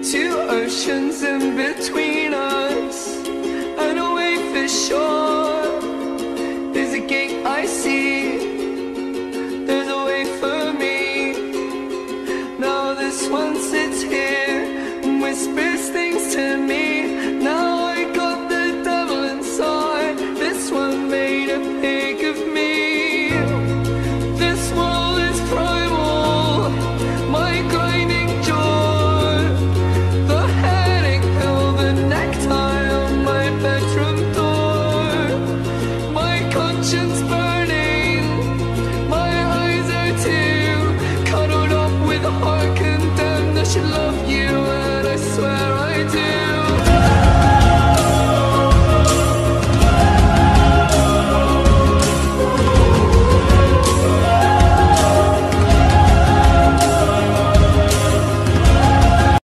Two oceans in between us And a way for sure. There's a gate I see There's a way for me. Now this one sits here. fortune's